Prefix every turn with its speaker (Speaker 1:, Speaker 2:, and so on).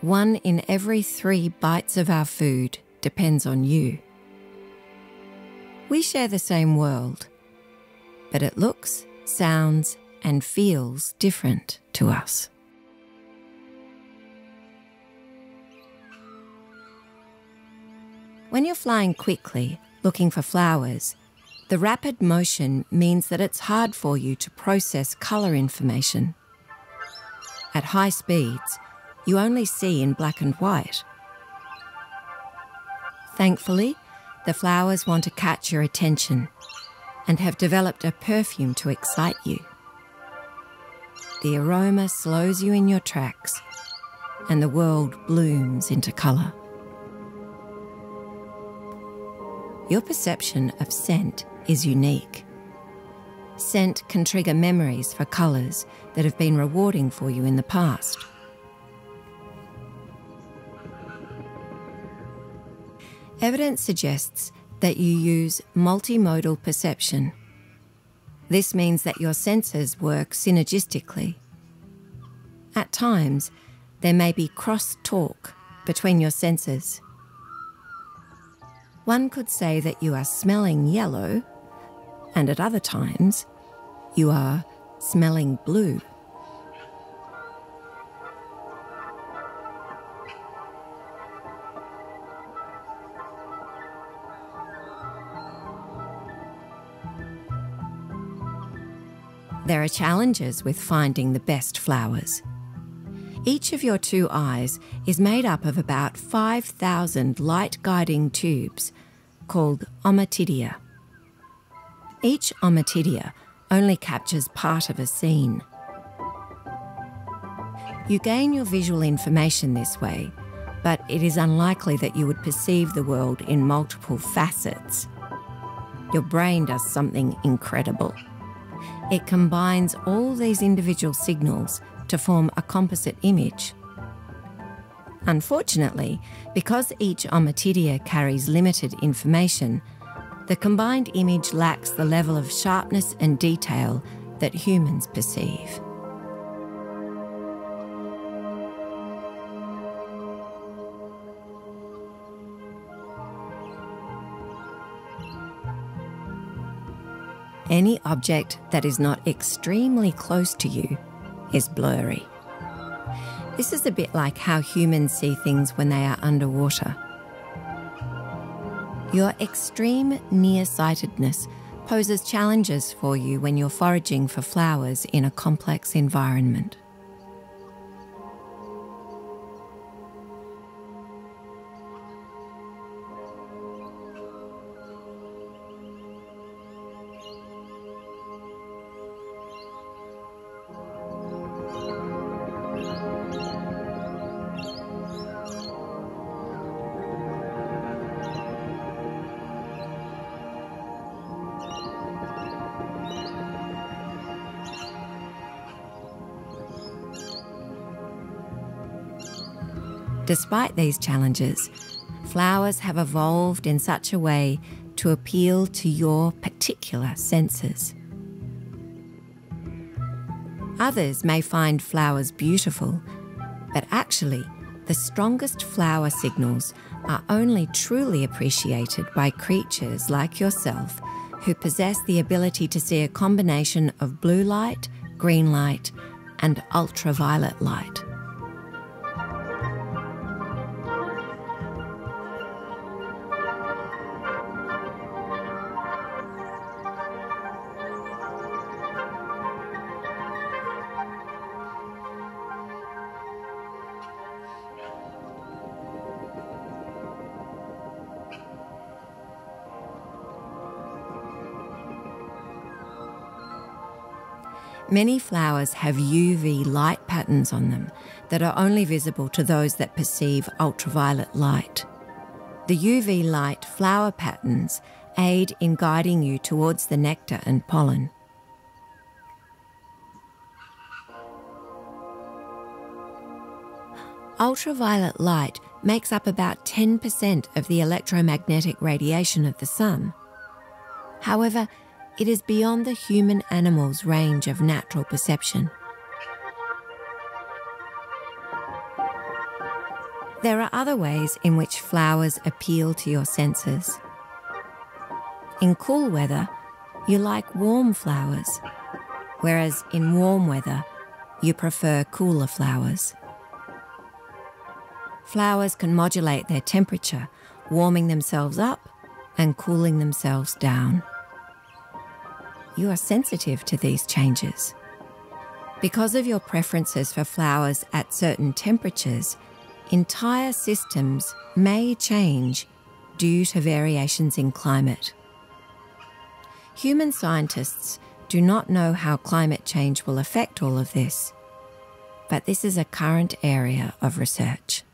Speaker 1: one in every three bites of our food depends on you. We share the same world, but it looks, sounds, and feels different to us. When you're flying quickly, looking for flowers, the rapid motion means that it's hard for you to process colour information. At high speeds, you only see in black and white. Thankfully, the flowers want to catch your attention and have developed a perfume to excite you. The aroma slows you in your tracks and the world blooms into colour. Your perception of scent is unique. Scent can trigger memories for colours that have been rewarding for you in the past. Evidence suggests that you use multimodal perception. This means that your senses work synergistically. At times, there may be cross talk between your senses. One could say that you are smelling yellow, and at other times, you are smelling blue. There are challenges with finding the best flowers. Each of your two eyes is made up of about 5,000 light guiding tubes called ommatidia. Each ommatidia only captures part of a scene. You gain your visual information this way, but it is unlikely that you would perceive the world in multiple facets. Your brain does something incredible. It combines all these individual signals to form a composite image. Unfortunately, because each ommatidia carries limited information, the combined image lacks the level of sharpness and detail that humans perceive. Any object that is not extremely close to you is blurry. This is a bit like how humans see things when they are underwater. Your extreme nearsightedness poses challenges for you when you're foraging for flowers in a complex environment. Despite these challenges, flowers have evolved in such a way to appeal to your particular senses. Others may find flowers beautiful, but actually, the strongest flower signals are only truly appreciated by creatures like yourself who possess the ability to see a combination of blue light, green light, and ultraviolet light. Many flowers have UV light patterns on them that are only visible to those that perceive ultraviolet light. The UV light flower patterns aid in guiding you towards the nectar and pollen. Ultraviolet light makes up about 10% of the electromagnetic radiation of the sun. However, it is beyond the human animal's range of natural perception. There are other ways in which flowers appeal to your senses. In cool weather, you like warm flowers, whereas in warm weather, you prefer cooler flowers. Flowers can modulate their temperature, warming themselves up and cooling themselves down. You are sensitive to these changes. Because of your preferences for flowers at certain temperatures, entire systems may change due to variations in climate. Human scientists do not know how climate change will affect all of this, but this is a current area of research.